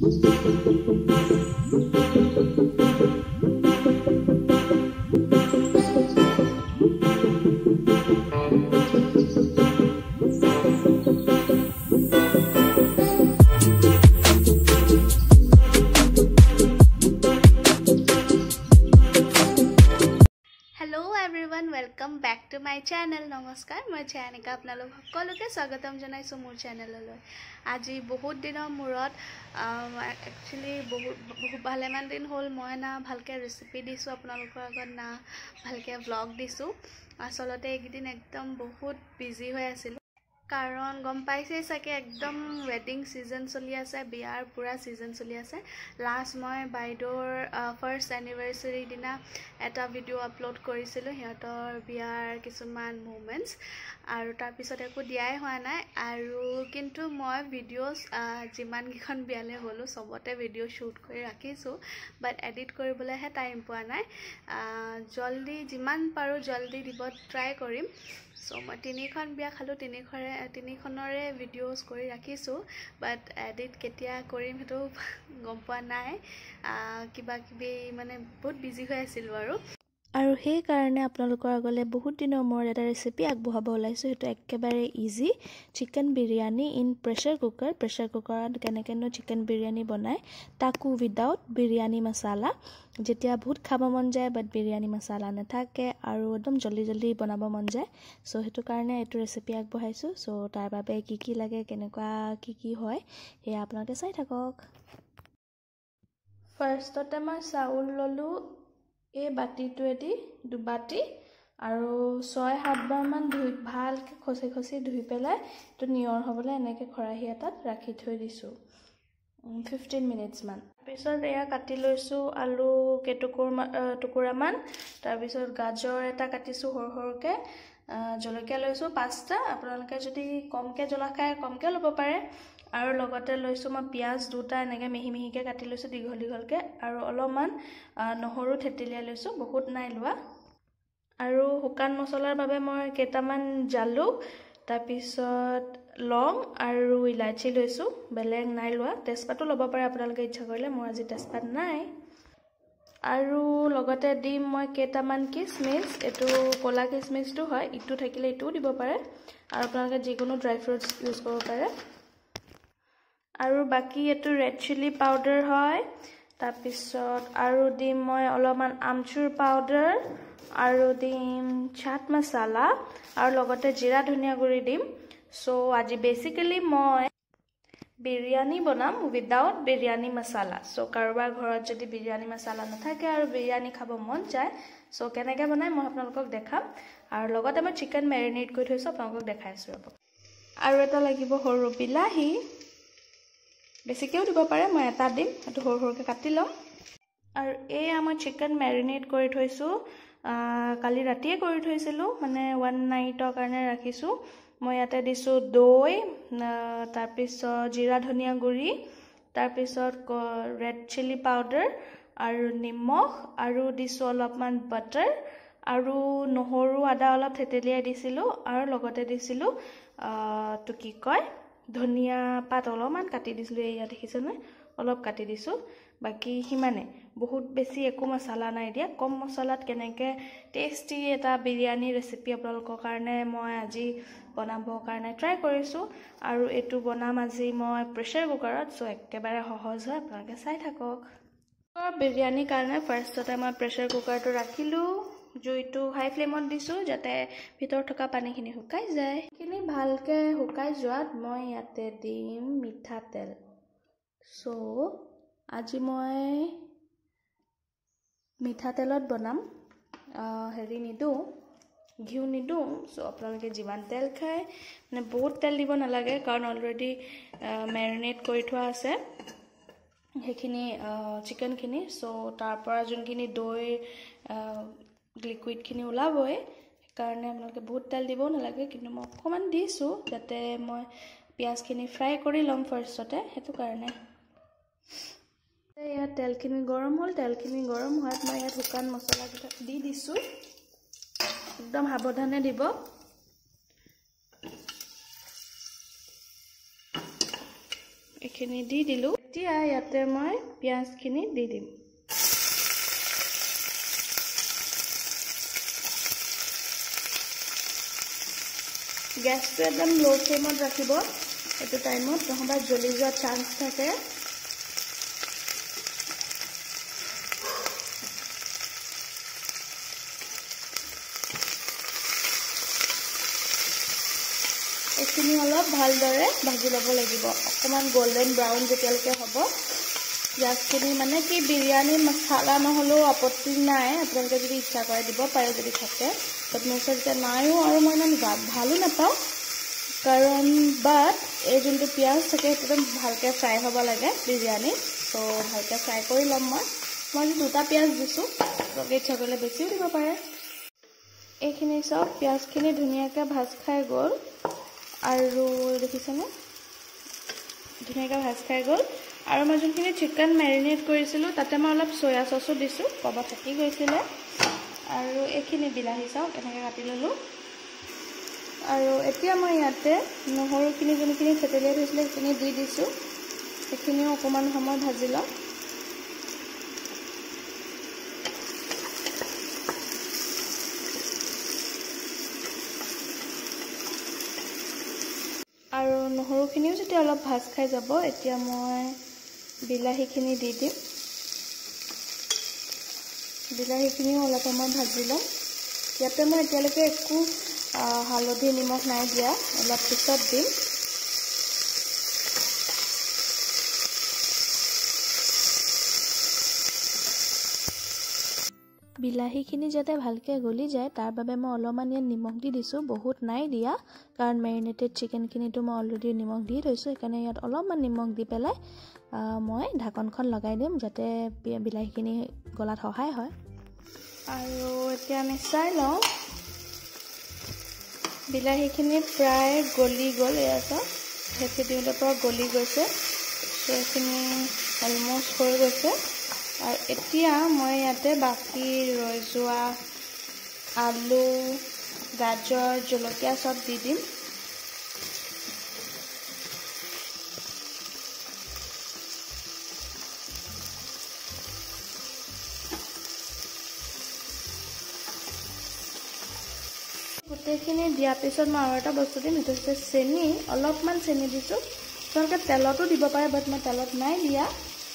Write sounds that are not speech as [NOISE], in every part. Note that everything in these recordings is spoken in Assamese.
Thank you. মাই চেনেল নমস্কাৰ। মই চেয়ানিকা আপোনালোক সকলোকে স্বাগতম জনাইছোঁ মোৰ চেনেললৈ আজি বহুত দিনৰ মূৰত একচুৱেলি বহুত ভালেমান দিন হ'ল। মই না ভালকৈ ৰেচিপি দিছোঁ আপোনালোকৰ আগত না ভালকৈ ভ্লগ দিছোঁ। আচলতে এইকেইদিন একদম বহুত বিজি হৈ আছিলোঁ। কাৰণ গম পাইছেই চাগে একদম ৱেডিং ছিজন চলি আছে বিয়াৰ পূৰা ছিজন চলি আছে। লাষ্ট মই বাইদেউৰ ফাৰ্ষ্ট এনিভাৰ্চেৰীৰ দিনা এটা ভিডিঅ' আপলোড কৰিছিলোঁ সিহঁতৰ বিয়াৰ কিছুমান মুমেণ্টছ আৰু তাৰপিছত একো দিয়াই হোৱা নাই। আৰু কিন্তু মই ভিডিঅ'ছ যিমানকেইখন বিয়ালৈ গ'লোঁ চবতে ভিডিঅ' শ্বুট কৰি ৰাখিছোঁ। বাট এডিট কৰিবলৈহে টাইম পোৱা নাই। জল্দি যিমান পাৰোঁ জল্দি দিব ট্ৰাই কৰিম। চ' মই তিনিখন বিয়া খালোঁ তিনিখৰে তিনিখনৰে ভিডিঅ'জ কৰি ৰাখিছোঁ বাট এডিট কেতিয়া কৰিম সেইটো [LAUGHS] গম পোৱা নাই। কিবা কিবি মানে বহুত বিজি হৈ আছিলোঁ আৰু। আৰু সেইকাৰণে আপোনালোকৰ আগলৈ বহুত দিনৰ মূৰত এটা ৰেচিপি আগবঢ়াব ওলাইছোঁ সেইটো একেবাৰে easy chicken biryani in pressure cooker pressure কুকাৰত কেনেকৈনো চিকেন বিৰিয়ানী বনায় তাকো উইদাউট বিৰিয়ানী মচালা যেতিয়া বহুত খাব মন যায় বাট বিৰিয়ানী মচালা নাথাকে আৰু একদম জল্দি জল্দি বনাব মন যায় চ' সেইটো কাৰণে এইটো ৰেচিপি আগবঢ়াইছোঁ চ' তাৰ বাবে কি কি লাগে কেনেকুৱা কি কি হয় সেয়া আপোনালোকে চাই থাকক। ফাৰ্ষ্টতে মই চাউল ল'লোঁ এই বাতিটোৱেদি দুবাতি আৰু ছয় সাতবাৰমান ধুই ভালকৈ খচি খচি ধুই পেলাই এইটো নিয়ৰ হ'বলৈ এনেকৈ খৰাহী এটাত ৰাখি থৈ দিছোঁ ফিফটিন মিনিটছমান তাৰপিছত এয়া কাটি লৈছোঁ আলু কেইটুকুৰ টুকুৰামান। তাৰপিছত গাজৰ এটা কাটিছোঁ সৰু সৰুকৈ। জলকীয়া লৈছোঁ পাঁচটা। আপোনালোকে যদি কমকৈ জ্বলা খায় কমকৈ ল'ব পাৰে। আৰু লগতে লৈছোঁ মই পিঁয়াজ দুটা এনেকৈ মিহি মিহিকৈ কাটি লৈছোঁ দীঘল দীঘলকৈ। আৰু অলপমান নহৰু থেতেলিয়াই লৈছোঁ বহুত নাই লোৱা। আৰু শুকান মছলাৰ বাবে মই কেইটামান জালুক। তাৰপিছত লং আৰু ইলাচি লৈছোঁ। বেলেগ নাই লোৱা। তেজপাতো ল'ব পাৰে আপোনালোকে ইচ্ছা কৰিলে। মোৰ আজি তেজপাত নাই। আৰু লগতে দিম মই কেইটামান কিচমিচ। এইটো ক'লা কিচমিচটো হয়। ইটো থাকিলে ইটোও দিব পাৰে। আৰু আপোনালোকে যিকোনো ড্ৰাই ফ্ৰুটছ ইউজ কৰিব পাৰে। আৰু বাকী এইটো ৰেড চিলি পাউডাৰ হয়। তাৰপিছত আৰু দিম মই অলপমান আমচুৰ পাউডাৰ। আৰু দিম চাট মচালা আৰু লগতে জিৰা ধনিয়া গুড়ি দিম। চ' আজি বেচিকেলি মই বিৰিয়ানী বনাম উইদাউট বিৰিয়ানী মচালা চ' কাৰোবাৰ ঘৰত যদি বিৰিয়ানী মচালা নাথাকে আৰু বিৰিয়ানী খাব মন যায় চ' কেনেকৈ বনাই মই আপোনালোকক দেখাম। আৰু লগতে মই চিকেন মেৰিনেট কৰি থৈছোঁ আপোনালোকক দেখাইছোঁ ৰ'ব। আৰু এটা লাগিব সৰু বিলাহী। বেছিকৈও দিব পাৰে মই এটা দিম সেইটো সৰু সৰুকৈ কাটি ল'ম আৰু এয়া মই চিকেন মেৰিনেট কৰি থৈছোঁ। কালি ৰাতিয়ে কৰি থৈছিলোঁ মানে ওৱান নাইটৰ কাৰণে ৰাখিছোঁ। মই ইয়াতে দিছোঁ দৈ তাৰপিছত জিৰা ধনিয়া গুড়ি তাৰপিছত ৰেড চিলি পাউডাৰ আৰু নিমখ আৰু দিছোঁ অলপমান বাটাৰ আৰু নহৰু আদা অলপ থেতেলিয়াই দিছিলোঁ আৰু লগতে দিছিলোঁ তো কি কয় ধনিয়া পাত অলপমান কাটি দিছিলোঁ এয়া দেখিছেনে? অলপ কাটি দিছোঁ। বাকী সিমানে। বহুত বেছি একো মচলা নাই দিয়া। কম মচলাত কেনেকৈ টেষ্টি এটা বিৰিয়ানী ৰেচিপি আপোনালোকৰ কাৰণে মই আজি বনাবৰ কাৰণে ট্ৰাই কৰিছোঁ। আৰু এইটো বনাম আজি মই প্ৰেছাৰ কুকাৰত চ' একেবাৰে সহজ হয়। আপোনালোকে চাই থাকক। বিৰিয়ানীৰ কাৰণে ফাৰ্ষ্টতে মই প্ৰেছাৰ কুকাৰটো ৰাখিলোঁ জুইটো হাই ফ্লেমত দিছোঁ যাতে ভিতৰত থকা পানীখিনি শুকাই যায়। সেইখিনি ভালকৈ শুকাই যোৱাত মই ইয়াতে দিম মিঠাতেল চ' আজি মই মিঠাতেলত বনাম। হেৰি নিদিওঁ ঘিউ নিদিওঁ চ' আপোনালোকে যিমান তেল খায় মানে বহুত তেল দিব নালাগে কাৰণ অলৰেডি মেৰিনেট কৰি থোৱা আছে। সেইখিনি চিকেনখিনি চ' তাৰ পৰা যোনখিনি দৈ লিকুইডখিনি ওলাবই সেইকাৰণে আপোনালোকে বহুত তেল দিবও নালাগে কিন্তু মই অকণমান দিছোঁ যাতে মই পিঁয়াজখিনি ফ্ৰাই কৰি ল'ম ফাৰ্ষ্টতে সেইটো কাৰণে। ইয়াত তেলখিনি গৰম হ'ল তেলখিনি গৰম হোৱাত মই ইয়াত শুকান মছলাকেইটা দি দিছোঁ। একদম সাৱধানে দিব। এইখিনি দি দিলোঁ। এতিয়া ইয়াতে মই পিঁয়াজখিনি দি দিম। গেছটো একদম ল' ফ্লেমত ৰাখিব। এইটো টাইমত নহ'বা জ্বলি যোৱা চান্স থাকে। এইখিনি অলপ ভালদৰে ভাজি ল'ব লাগিব। অকণমান গল্ডেন ব্ৰাউন যেতিয়ালৈকে হ'ব। পিঁয়াজখিনি মানে কি বিৰিয়ানী মছলা নহ'লেও আপত্তি নাই। আপোনালোকে যদি ইচ্ছা কৰে দিব পাৰে যদি থাকে। বাট মোৰ ওচৰত এতিয়া নাইও আৰু মই ইমান ভালো নাপাওঁ। কাৰণ বাট এই যোনটো পিঁয়াজ থাকে সেইটো ভালকৈ ফ্ৰাই হ'ব লাগে বিৰিয়ানী। ত' ভালকৈ ফ্ৰাই কৰি ল'ম মই। মই দুটা পিঁয়াজ দিছোঁ ইচ্ছা কৰিলে বেছিও দিব পাৰে। এইখিনি চাওক পিঁয়াজখিনি ধুনীয়াকৈ ভাজ খাই গ'ল। আৰু দেখিছেনে? ধুনীয়াকৈ ভাজ খাই গ'ল। আৰু মই যোনখিনি চিকেন মেৰিনেট কৰিছিলোঁ তাতে মই অলপ চয়া চচো দিছোঁ পবা থাকি গৈছিলে। আৰু এইখিনি বিলাহী চাওক এনেকৈ কাটি ল'লোঁ। আৰু এতিয়া মই ইয়াতে নহৰুখিনি যোনখিনি থেতেলিয়াই থৈছিলে সেইখিনি দি দিছোঁ। সেইখিনিও অকণমান সময় ভাজি লওঁ আৰু নহৰুখিনিও যেতিয়া অলপ ভাজ খাই যাব এতিয়া মই বিলাহীখিনি দি দিম। বিলাহীখিনিও অলপ সময় ভাজি ল'ম ইয়াতে মই এতিয়ালৈকে একো হালধি নিমখ নাই দিয়া অলপ পিছত দিম। বিলাহীখিনি যাতে ভালকৈ গলি যায় তাৰ বাবে মই অলপমান ইয়াত নিমখ দি দিছোঁ। বহুত নাই দিয়া কাৰণ মেৰিনেটেড চিকেনখিনিতো মই অলৰেডি নিমখ দি থৈছোঁ সেইকাৰণে ইয়াত অলপমান নিমখ দি পেলাই মই ঢাকনখন লগাই দিম যাতে বিলাহীখিনি গলাত সহায় হয়। আৰু এতিয়া আমি চাই লওঁ। বিলাহীখিনি প্ৰায় গলি গ'ল এয়া চাওক দিওঁতে পৰা গলি গৈছে। সেইখিনি অলমষ্ট হৈ গৈছে। আৰু এতিয়া মই ইয়াতে বাকী ৰৈ যোৱা আলু গাজৰ জলকীয়া চব দি দিম। গোটেইখিনি দিয়াৰ পিছত মই আৰু এটা বস্তু দিম সেইটো হৈছে চেনি। অলপমান চেনি দিছোঁ। তোমালোকে তেলতো দিব পাৰে বাট মই তেলত নাই দিয়া।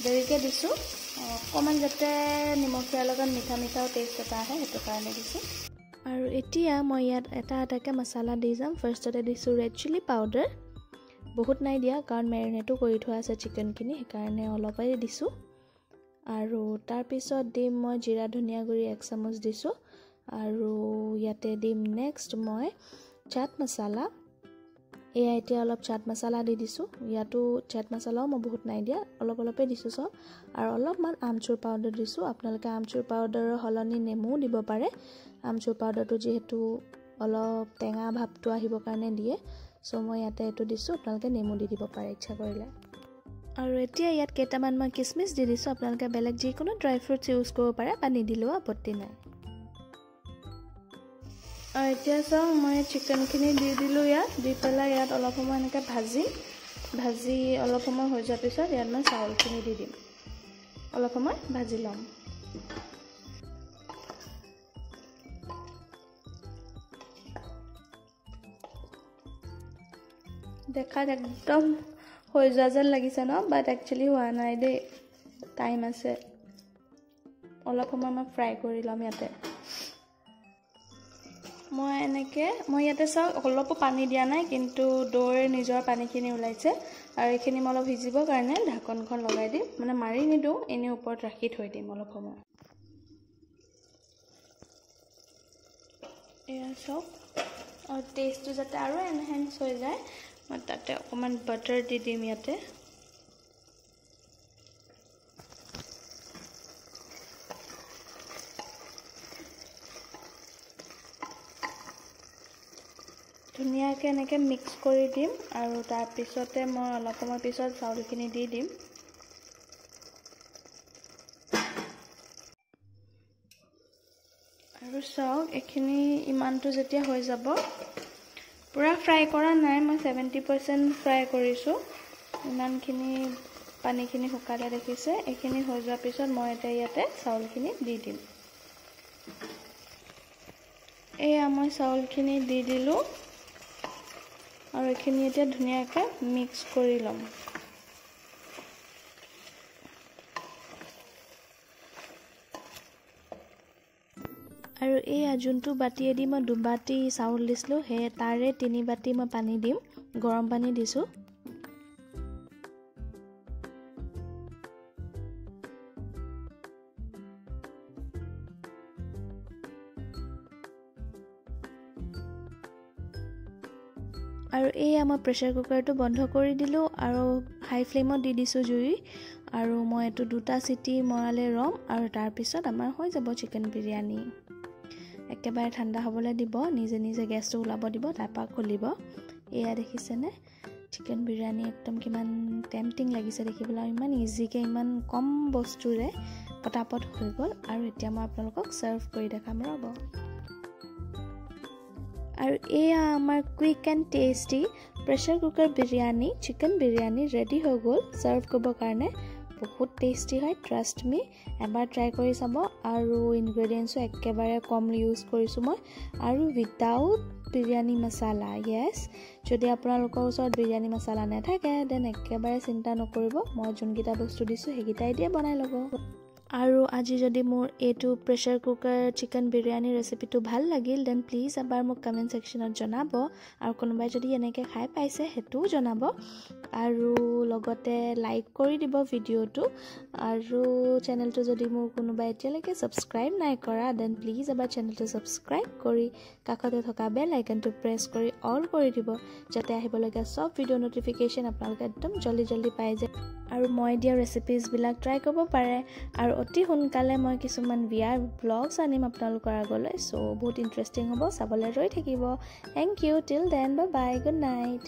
দেৰিকৈ দিছোঁ। অকণমান যাতে নিমখীয়াৰ লগত মিঠা মিঠাও টেষ্ট এটা আহে সেইটো কাৰণে দিছোঁ। আৰু এতিয়া মই ইয়াত এটা এটাকৈ মছলা দি যাম। ফাৰ্ষ্টতে দিছোঁ ৰেড চিলি পাউডাৰ বহুত নাই দিয়া কাৰণ মেৰিনেটো কৰি থোৱা আছে চিকেনখিনি সেইকাৰণে অলপেই দিছোঁ। আৰু তাৰপিছত দিম মই জিৰা ধনিয়া গুড়ি এক চামুচ দিছোঁ। আৰু ইয়াতে দিম নেক্সট মই চাট মছলা। এয়া এতিয়া অলপ চাট মছলা দি দিছোঁ। ইয়াতো চাট মছলাও মই বহুত নাই দিয়া অলপ অলপেই দিছোঁ চব। আৰু অলপমান আমচুৰ পাউডাৰ দিছোঁ। আপোনালোকে আমচুৰ পাউডাৰৰ সলনি নেমুও দিব পাৰে। আমচুৰ পাউডাৰটো যিহেতু অলপ টেঙা ভাৱটো আহিবৰ কাৰণে দিয়ে চ' মই ইয়াতে এইটো দিছোঁ। আপোনালোকে নেমু দি দিব পাৰে ইচ্ছা কৰিলে। আৰু এতিয়া ইয়াত কেইটামান মই কিচমিচ দি দিছোঁ। আপোনালোকে বেলেগ যিকোনো ড্ৰাই ফ্ৰুটছ ইউজ কৰিব পাৰে বা নিদিলেও আপত্তি নাই। এতিয়া চাওঁ মই চিকেনখিনি দি দিলোঁ ইয়াত দি পেলাই ইয়াত অলপ সময় এনেকৈ ভাজি ভাজি অলপ সময় হৈ যোৱাৰ পিছত ইয়াত মই চাউলখিনি দি দিম। অলপ সময় ভাজি ল'ম। দেখাত একদম হৈ যোৱা যেন লাগিছে ন বাট একচুৱেলি হোৱা নাই দেই। টাইম আছে। অলপ সময় মই ফ্ৰাই কৰি ল'ম ইয়াতে। মই এনেকৈ মই ইয়াতে চাওক অলপো পানী দিয়া নাই কিন্তু দৈৰ নিজৰ পানীখিনি ওলাইছে আৰু এইখিনি মই অলপ সিজিবৰ কাৰণে ঢাকনখন লগাই দিম। মানে মাৰি নিদিওঁ এনেই ওপৰত ৰাখি থৈ দিম অলপ সময়। এয়া চাওক আৰু টেষ্টটো যাতে আৰু এনহেঞ্চ হৈ যায় মই তাতে অকণমান বাটাৰ দি দিম ইয়াতে। ধুনীয়াকৈ এনেকৈ মিক্স কৰি দিম আৰু তাৰপিছতে মই অলপ সময় পিছত চাউলখিনি দি দিম। আৰু চাওক এইখিনি ইমানটো যেতিয়া হৈ যাব পূৰা ফ্ৰাই কৰা নাই মই ছেভেণ্টি পাৰ্চেণ্ট ফ্ৰাই কৰিছোঁ। ইমানখিনি পানীখিনি শুকালে দেখিছে এইখিনি হৈ যোৱাৰ পিছত মই এতিয়া ইয়াতে চাউলখিনি দি দিম। এয়া মই চাউলখিনি দি দিলোঁ। আৰু এইখিনি এতিয়া ধুনীয়াকৈ মিক্স কৰি ল'ম। আৰু এই যোনটো বাতিয়েদি মই দুবাতি চাউল দিছিলোঁ সেই তাৰে তিনি বাতি মই পানী দিম গৰম পানী দিছোঁ। প্ৰেছাৰ কুকাৰটো বন্ধ কৰি দিলোঁ আৰু হাই ফ্লেমত দি দিছোঁ জুই। আৰু মই এইটো দুটা চিটি মৰালে ৰ'ম আৰু তাৰপিছত আমাৰ হৈ যাব চিকেন বিৰিয়ানী। একেবাৰে ঠাণ্ডা হ'বলৈ দিব নিজে নিজে গেছটো ওলাব দিব তাৰপৰা খুলিব। এয়া দেখিছেনে? চিকেন বিৰিয়ানী একদম কিমান টেম্পটিং লাগিছে দেখিবলৈ আৰু ইমান ইজিকৈ ইমান কম বস্তুৰে পটাপট হৈ গ'ল। আৰু এতিয়া মই আপোনালোকক ছাৰ্ভ কৰি দেখাম ৰ'ব। আৰু এয়া আমাৰ quick and tasty pressure cooker biryani chicken biryani ready হৈ গ'ল ছাৰ্ভ কৰিবৰ কাৰণে। বহুত টেষ্টি হয় ট্ৰাষ্ট মি এবাৰ ট্ৰাই কৰি চাব আৰু ইনগ্ৰেডিয়েণ্টছো একেবাৰে কম ইউজ কৰিছোঁ মই। আৰু উইদাউট বিৰিয়ানী মচালা য়েছ যদি আপোনালোকৰ ওচৰত বিৰিয়ানী মচালা নাথাকে দেন একেবাৰে চিন্তা নকৰিব। মই যোনকেইটা বস্তু দিছোঁ সেইকেইটাই দিয়ে বনাই ল'ব। আৰু আজি যদি মোৰ এইটো প্ৰেছাৰ কুকাৰ চিকেন বিৰিয়ানী ৰেচিপিটো ভাল লাগিল দেন প্লিজ এবাৰ মোক কমেণ্ট ছেকশ্যনত জনাব। আৰু কোনোবাই যদি এনেকৈ খাই পাইছে সেইটোও জনাব। আৰু লগতে লাইক কৰি দিব ভিডিঅ'টো। আৰু চেনেলটো যদি মোৰ কোনোবাই এতিয়ালৈকে ছাবস্ক্ৰাইব নাই কৰা দেন প্লিজ এবাৰ চেনেলটো ছাবস্ক্ৰাইব কৰি কাষতে থকা বেল আইকনটো প্ৰেছ কৰি অল কৰি দিব যাতে আহিবলগীয়া চব ভিডিঅ' ন'টিফিকেশ্যন আপোনালোকে একদম জল্দি জল্দি পাই যায়। আৰু মই দিয়া ৰেচিপিজবিলাক ট্ৰাই কৰিব পাৰে। আৰু অতি সোনকালে মই কিছুমান বিয়াৰ ব্লগছ আনিম আপোনালোকৰ আগলৈ চ' বহুত ইণ্টাৰেষ্টিং হ'ব চাবলৈ ৰৈ থাকিব। Thank you till then bye good night